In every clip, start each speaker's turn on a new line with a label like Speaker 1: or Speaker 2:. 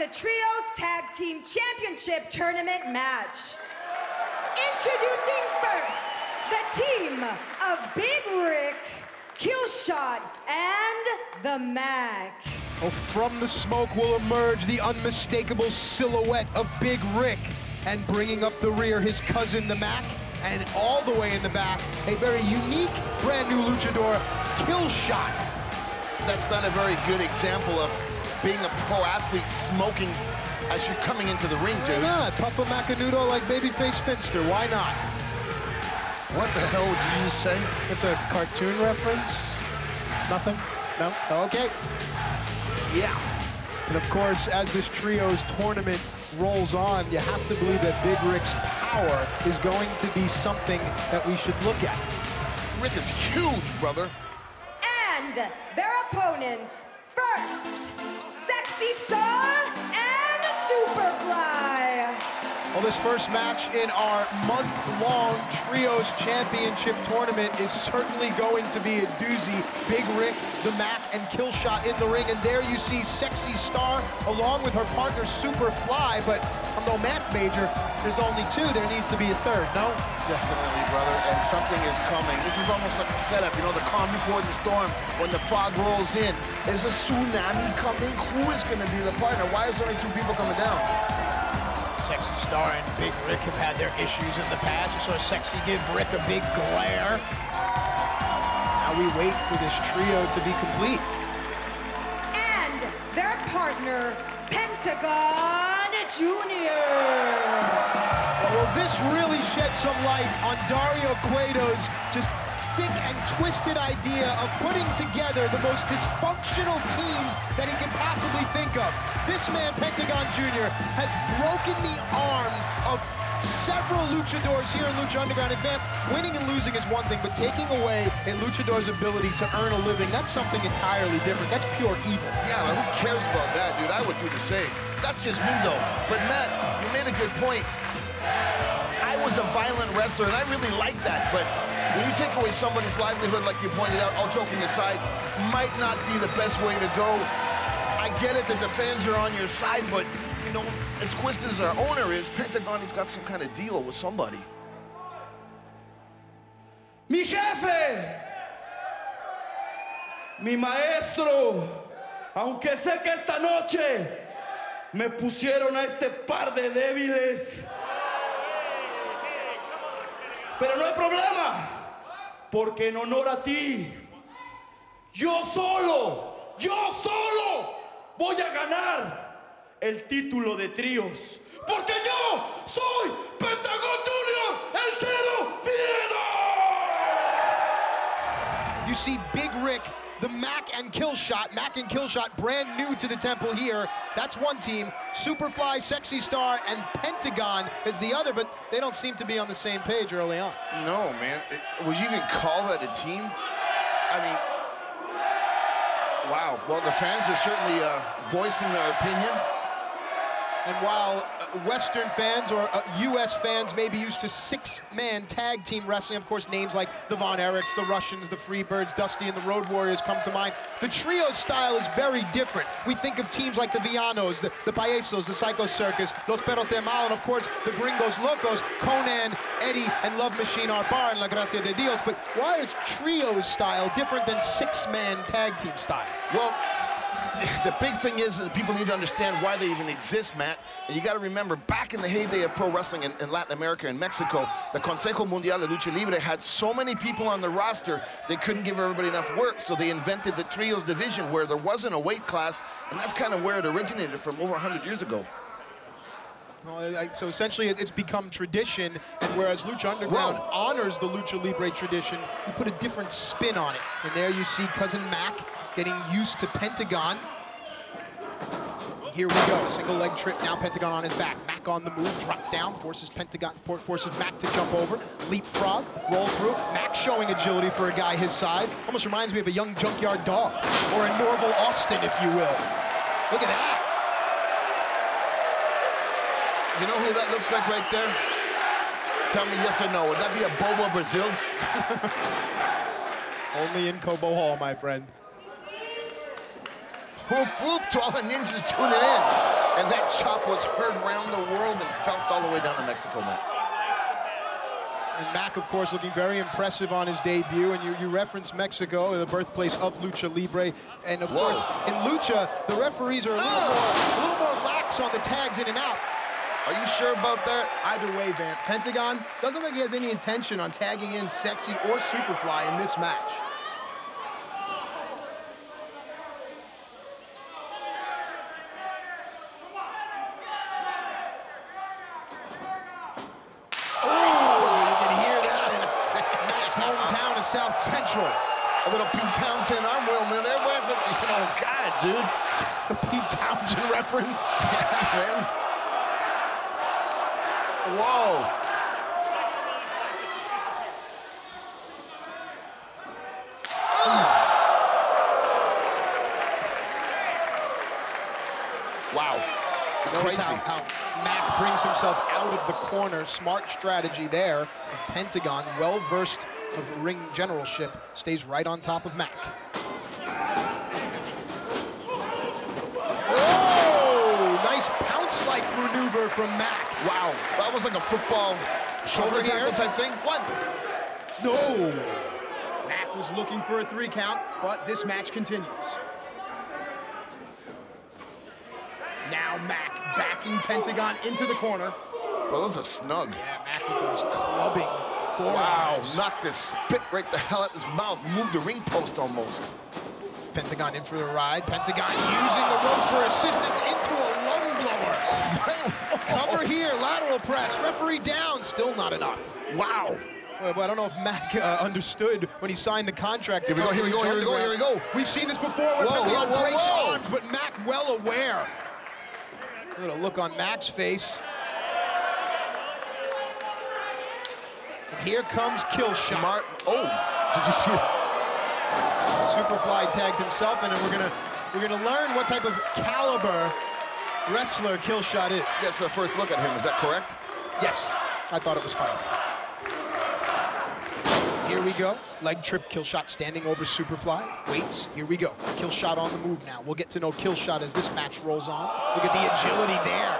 Speaker 1: is a Trios Tag Team Championship Tournament match. Introducing first, the team of Big Ryck, Killshot, and the Mack.
Speaker 2: Oh, from the smoke will emerge the unmistakable silhouette of Big Ryck. And bringing up the rear, his cousin, the Mack. And all the way in the back, a very unique, brand new luchador, Killshot.
Speaker 3: That's not a very good example of being a pro athlete smoking as you're coming into the ring, dude.
Speaker 2: Yeah, Papa Macanudo like Babyface Finster. Why not?
Speaker 3: What the hell did you just say?
Speaker 2: It's a cartoon reference. Nothing? No? Okay. Yeah. And of course, as this trios tournament rolls on, you have to believe that Big Ryck's power is going to be something that we should look at.
Speaker 3: Ryck is huge, brother.
Speaker 1: And their opponents, first, Sexy Star and Superfly.
Speaker 2: Well, this first match in our month-long Trios Championship tournament is certainly going to be a doozy. Big Ryck, the Mack, and Killshot in the ring, and there you see Sexy Star along with her partner Superfly, but from no match major, there's only two. There needs to be a third, no?
Speaker 3: Definitely, brother, and something is coming. This is almost like a setup, you know, the calm before the storm, when the fog rolls in. Is a tsunami coming? Who is going to be the partner? Why is there only two people coming down?
Speaker 4: Sexy Star and Big Ryck have had their issues in the past. We saw Sexy give Ryck a big glare.
Speaker 2: Now we wait for this trio to be complete.
Speaker 1: And their partner, Pentagon Jr.
Speaker 2: Well, this really shed some light on Dario Cueto's just sick and twisted idea of putting together the most dysfunctional teams that he can possibly think of. This man, Pentagon Jr., has broken the arm of several luchadors here in Lucha Underground. And Vamp, winning and losing is one thing, but taking away a luchador's ability to earn a living, that's something entirely different. That's pure evil.
Speaker 3: Yeah, who cares about that, dude? I would do the same. That's just me, though. But, Matt, you made a good point. Was a violent wrestler, and I really like that, but when you take away somebody's livelihood, like you pointed out, all joking aside, might not be the best way to go. I get it that the fans are on your side, but, you know, as twisted as our owner is, Pentagon, he's got some kind of deal with somebody.
Speaker 5: Mi jefe, mi maestro, aunque sé que esta noche me pusieron a este par de débiles. Pero no hay problema, porque en honor a ti, yo solo, yo solo voy a ganar el título de tríos. Porque yo soy Pentagon Junior, el cero miedo.
Speaker 2: You see Big Rick, the Mack and Killshot. Mack and Killshot, brand new to the temple here. That's one team. Superfly, Sexy Star, and Pentagon is the other, but they don't seem to be on the same page early on.
Speaker 3: No, man. Would you even call that a team? I mean, wow. Well, the fans are certainly uh, voicing their opinion.
Speaker 2: And while uh, Western fans or uh, U.S. fans may be used to six-man tag team wrestling, of course, names like the Von Erichs, the Russians, the Freebirds, Dusty, and the Road Warriors come to mind. The trio style is very different. We think of teams like the Villanos, the, the Paesos, the Psycho Circus, Los Perros del Mal, and of course, the Gringos Locos, Konnan, Eddie, and Love Machine Art Barr and La Gracia de Dios. But why is trio style different than six-man tag team style?
Speaker 3: Well, the big thing is that people need to understand why they even exist, Matt. And you got to remember, back in the heyday of pro wrestling in, in Latin America and Mexico, the Consejo Mundial de Lucha Libre had so many people on the roster, they couldn't give everybody enough work. So they invented the trios division where there wasn't a weight class, and that's kind of where it originated from over 100 years ago.
Speaker 2: Well, so essentially, it- it's become tradition, and whereas Lucha Underground
Speaker 3: Whoa.
Speaker 2: honors the Lucha Libre tradition, you put a different spin on it. And there you see Cousin Mack getting used to Pentagon. Here we go, single leg trip, now Pentagon on his back. Mack on the move, drops down, forces Pentagon, forces Mack to jump over. Leapfrog, roll through. Mack showing agility for a guy his size. Almost reminds me of a young junkyard dog, or a Norvell Austin, if you will. Look at that.
Speaker 3: You know who that looks like right there? Tell me yes or no. Would that be a Bobo Brazil?
Speaker 2: Only in Cobo Hall, my friend.
Speaker 3: Whoop, whoop to all the ninjas tuning in. And that chop was heard around the world and felt all the way down to Mexico, man.
Speaker 2: And Mack, of course, looking very impressive on his debut. And you, you referenced Mexico, the birthplace of Lucha Libre. And of
Speaker 3: Whoa.
Speaker 2: course, in Lucha, the referees are a little, ah! more, a little more lax on the tags in and out.
Speaker 3: Are you sure about that?
Speaker 6: Either way, Vamp, Pentagon doesn't look like he has any intention on tagging in Sexy or Superfly in this match.
Speaker 2: You can hear that in Mack's hometown of South Central.
Speaker 3: A little Pete Townshend wheel, man. There, man. Oh, God, dude.
Speaker 2: Pete Townshend reference.
Speaker 3: man. Whoa. Wow. Crazy.
Speaker 2: How, how Mack brings himself out of the corner. Smart strategy there. Pentagon, well versed of ring generalship, stays right on top of Mack. Oh, nice pounce-like maneuver from Mack.
Speaker 3: Wow. That was like a football shoulder tackle type thing. What?
Speaker 2: No.
Speaker 6: Mack was looking for a three count, but this match continues. Now Mack backing Pentagon into the corner.
Speaker 3: Well, this is a snug.
Speaker 2: Yeah, Mack with those clubbing
Speaker 3: Wow. Knocked this spit right the hell out his mouth. Moved the ring post almost.
Speaker 2: Pentagon in for the ride. Pentagon using the rope for assistance into a lung blower. Cover here, lateral press. Referee down, still not enough.
Speaker 3: Wow.
Speaker 2: Well, I don't know if Mack uh, understood when he signed the contract.
Speaker 3: Here we go, here we go, here we go, here we go.
Speaker 2: We've seen this before when
Speaker 3: Whoa,
Speaker 2: Pentagon
Speaker 3: whoa, whoa,
Speaker 2: breaks arms, but Mack well aware. A little look on Mack's face. And here comes Killshot.
Speaker 3: Smart. Oh, did you see that?
Speaker 2: Superfly tagged himself, and then we're gonna we're gonna learn what type of caliber wrestler Killshot is.
Speaker 3: That's a first look at him. Is that correct?
Speaker 2: Yes, I thought it was fine. Here we go. Leg trip, Killshot standing over Superfly. Waits. Here we go. Killshot on the move now. We'll get to know Killshot as this match rolls on. Look at the agility there.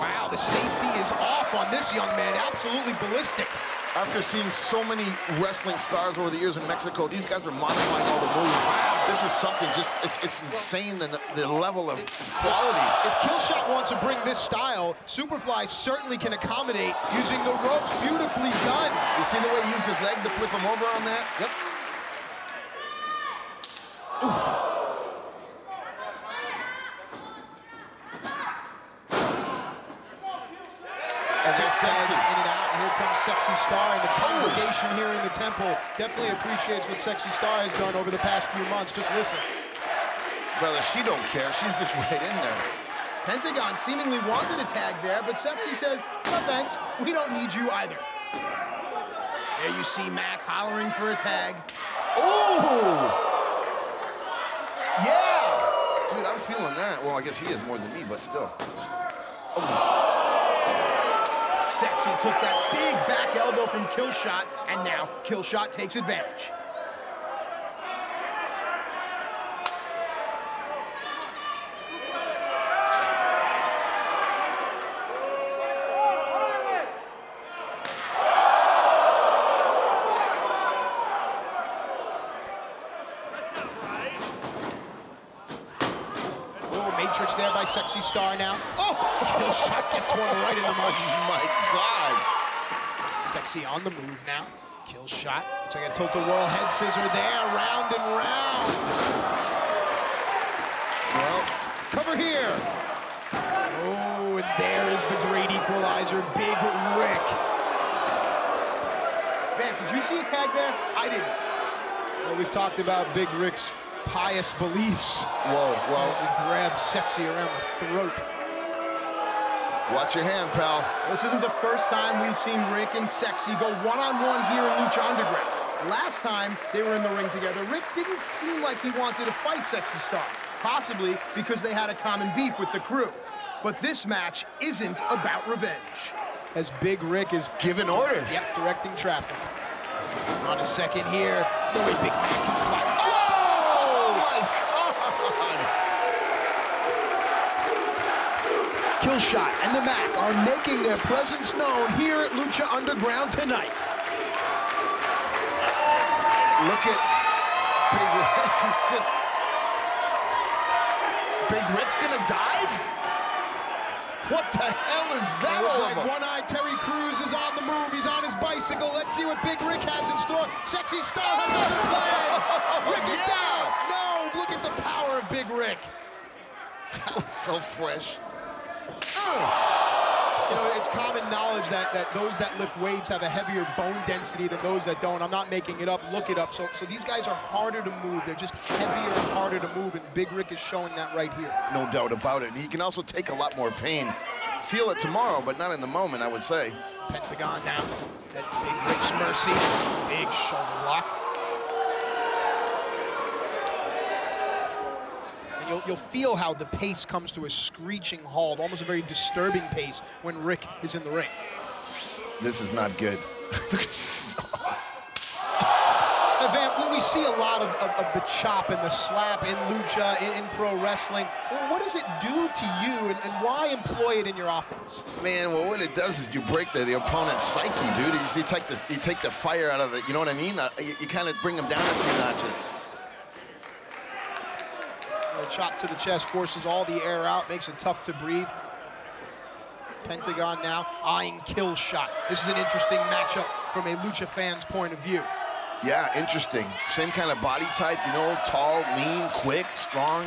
Speaker 2: Wow, the safety is off on this young man. Absolutely ballistic.
Speaker 3: After seeing so many wrestling stars over the years in Mexico, these guys are modifying all the moves. This is something just, it's, it's insane, the, the level of quality.
Speaker 2: If Killshot wants to bring this style, Superfly certainly can accommodate using the ropes beautifully done.
Speaker 3: You see the way he used his leg to flip him over on that?
Speaker 2: Yep.
Speaker 3: And they're
Speaker 2: Sexy
Speaker 3: sexy.
Speaker 2: in Sexy Star, and the congregation here in the temple definitely appreciates what Sexy Star has done over the past few months. Just listen.
Speaker 3: Brother, she don't care. She's just right in there.
Speaker 6: Pentagon seemingly wanted a tag there, but Sexy says, no thanks, we don't need you either. There you see Mack hollering for a tag.
Speaker 3: Ooh! Yeah! Dude, I'm feeling that. Well, I guess he is more than me, but still. Oh.
Speaker 6: Sexy took that big back elbow from Killshot, and now Killshot takes advantage.
Speaker 2: Matrix there by Sexy Star now. Oh, Killshot gets one right in the
Speaker 3: God.
Speaker 2: Sexy on the move now. Killshot. Looks like a tilt-a-whirl head scissor there, round and round.
Speaker 3: Well,
Speaker 2: Cover here. Oh, and there is the great equalizer, Big Ryck.
Speaker 6: Vamp, did you see a tag there? I didn't.
Speaker 2: Well, we've talked about Big Ryck's pious beliefs
Speaker 3: whoa,
Speaker 2: as
Speaker 3: well,
Speaker 2: he grabs Sexy around the throat.
Speaker 3: Watch your hand, pal.
Speaker 6: This isn't the first time we've seen Ryck and Sexy go one-on-one here in Lucha Underground. Last time they were in the ring together, Ryck didn't seem like he wanted to fight Sexy Star, possibly because they had a common beef with the crew. But this match isn't about revenge.
Speaker 2: As Big Ryck is
Speaker 3: Giving orders.
Speaker 2: Yep, directing traffic. On a second here. No way Big Killshot and the Mack are making their presence known here at Lucha Underground tonight.
Speaker 3: Look at Big Ryck. He's just. Big Ryck's gonna dive? What the hell is that all
Speaker 2: like one-eyed Terry Crews is on the move. He's on his bicycle. Let's see what Big Ryck has in store. Sexy Star has other plans. Ryck is
Speaker 3: Yeah.
Speaker 2: down. No, look at the power of Big Ryck.
Speaker 3: That was so fresh.
Speaker 2: You know, it's common knowledge that, that those that lift weights have a heavier bone density than those that don't. I'm not making it up. Look it up. So, so these guys are harder to move. They're just heavier and harder to move, and Big Ryck is showing that right here.
Speaker 3: No doubt about it. He can also take a lot more pain. Feel it tomorrow, but not in the moment, I would say.
Speaker 2: Pentagon now. Big Ryck's mercy. Big shoulder lock. You'll, you'll feel how the pace comes to a screeching halt, almost a very disturbing pace when Ryck is in the ring.
Speaker 3: This is not good.
Speaker 2: Van, we, we see a lot of, of, of the chop and the slap in lucha, in, in pro wrestling. Well, what does it do to you, and, and why employ it in your offense?
Speaker 3: Man, well, what it does is you break the, the opponent's psyche, dude. You, you take the you take the fire out of it. You know what I mean? Uh, you, you kind of bring them down a few notches.
Speaker 2: Chop to the chest forces all the air out, makes it tough to breathe. Pentagon now eyeing Killshot. This is an interesting matchup from a lucha fan's point of view.
Speaker 3: Yeah, interesting. Same kind of body type, you know, tall, lean, quick, strong,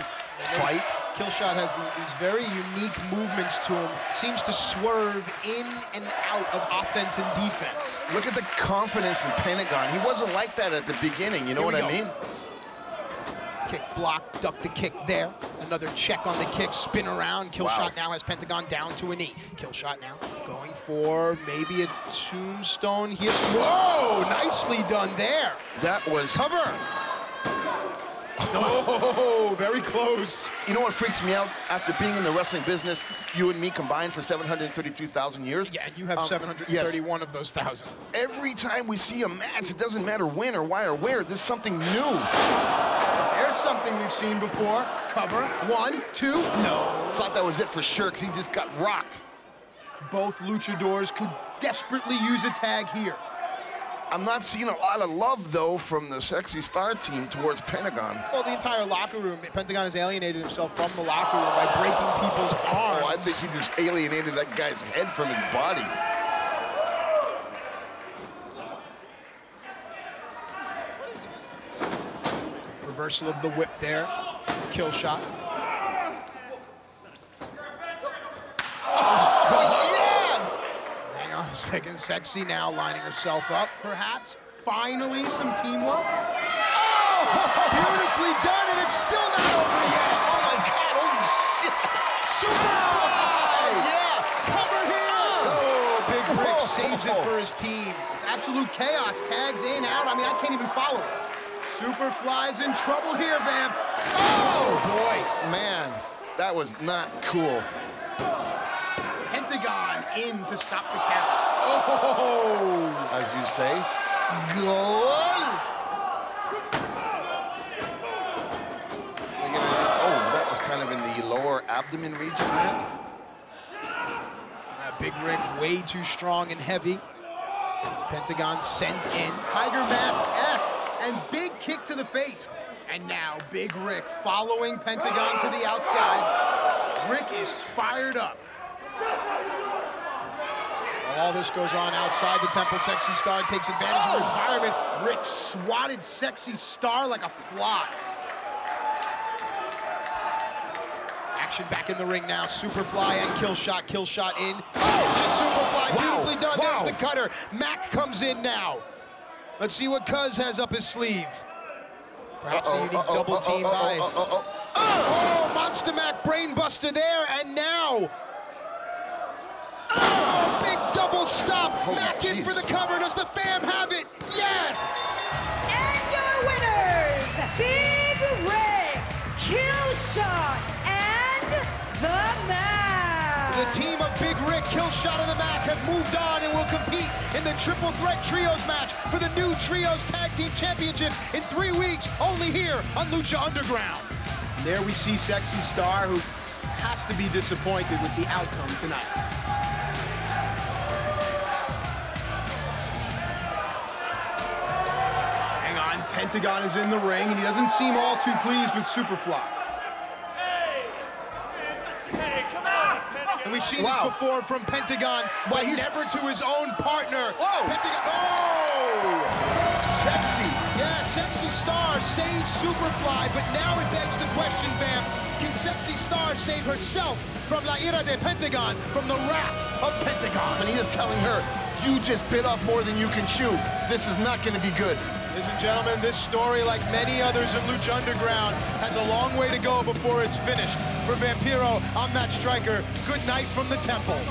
Speaker 3: fight.
Speaker 2: Killshot has these very unique movements to him. Seems to swerve in and out of offense and defense.
Speaker 3: Look at the confidence in Pentagon. He wasn't like that at the beginning, you know what I mean?
Speaker 2: Kick block, duck the kick there. Another check on the kick, spin around. Killshot
Speaker 3: Wow.
Speaker 2: now has Pentagon down to a knee. Killshot now going for maybe a tombstone here. Whoa, nicely done there.
Speaker 3: That was
Speaker 2: Cover. Oh, very close.
Speaker 3: You know what freaks me out? After being in the wrestling business, you and me combined for 732,000 years.
Speaker 2: Yeah, and you have
Speaker 3: Um,
Speaker 2: 731 of those thousand.
Speaker 3: Every time we see a match, it doesn't matter when or why or where, there's something new.
Speaker 6: Something we've seen before. Cover. One, two. No.
Speaker 3: Thought that was it for sure, because he just got rocked.
Speaker 6: Both luchadors could desperately use a tag here.
Speaker 3: I'm not seeing a lot of love, though, from the Sexy Star team towards Pentagon.
Speaker 2: Well, the entire locker room, Pentagon has alienated himself from the locker room by breaking people's arms.
Speaker 3: Oh, I think he just alienated that guy's head from his body.
Speaker 2: Reversal of the whip there. Killshot. Oh,
Speaker 3: yes!
Speaker 2: Hang on a second. Sexy now lining herself up.
Speaker 6: Perhaps finally some teamwork. Oh!
Speaker 2: Beautifully done, and it's still not over yet.
Speaker 3: Oh my God, holy shit!
Speaker 2: Superfly!
Speaker 3: Yeah!
Speaker 2: Cover here! Oh, Big Ryck saves it for his team.
Speaker 6: Absolute chaos. Tags in, out. I mean, I can't even follow it. Superfly's in trouble here, Vamp.
Speaker 3: Oh boy, man, that was not cool.
Speaker 6: Pentagon in to stop the count.
Speaker 2: Oh!
Speaker 3: As you say, goal. Oh, that was kind of in the lower abdomen region. man.
Speaker 2: Uh, Big Ryck way too strong and heavy. Pentagon sent in.
Speaker 6: Tiger Mask-esque and big kick to the face. And now Big Ryck following Pentagon to the outside. Ryck is fired up.
Speaker 2: While all this goes on outside the temple, Sexy Star takes advantage of the oh. environment.
Speaker 6: Ryck swatted Sexy Star like a fly.
Speaker 2: Action back in the ring now. Superfly and Killshot, kill shot in. Oh, Superfly,
Speaker 3: Wow.
Speaker 2: beautifully done.
Speaker 3: Wow.
Speaker 2: There's the cutter. Mack comes in now. Let's see what Cuz has up his sleeve. Perhaps a unique
Speaker 3: Uh-oh,
Speaker 2: double
Speaker 3: uh-oh,
Speaker 2: team
Speaker 3: uh-oh,
Speaker 2: by.
Speaker 3: uh-oh, uh-oh.
Speaker 2: Oh, Monster Mack brainbuster there, and now. Oh, big double stop.
Speaker 3: Oh,
Speaker 2: Mack in for the cover. Does the fam have
Speaker 1: Big Ryck, Killshot, and the
Speaker 2: Mack have moved on and will compete in the Triple Threat Trios match for the new Trios Tag Team Championship in three weeks, only here on Lucha Underground.
Speaker 6: And There we see Sexy Star, who has to be disappointed with the outcome tonight. Hang on, Pentagon is in the ring, and he doesn't seem all too pleased with Superfly.
Speaker 2: Seen
Speaker 3: Wow.
Speaker 2: this before from Pentagon,
Speaker 3: But
Speaker 2: but never to his own partner.
Speaker 3: Whoa.
Speaker 2: Pentagon, oh!
Speaker 3: Sexy.
Speaker 2: Yeah, Sexy Star saves Superfly, but now it begs the question, Vamp, can Sexy Star save herself from La Ira de Pentagon, from the wrath of Pentagon?
Speaker 3: And he is telling her, you just bit off more than you can chew. This is not going to be good.
Speaker 2: Ladies and gentlemen, this story, like many others in Lucha Underground, has a long way to go before it's finished. For Vampiro, I'm Matt Striker. Good night from the temple.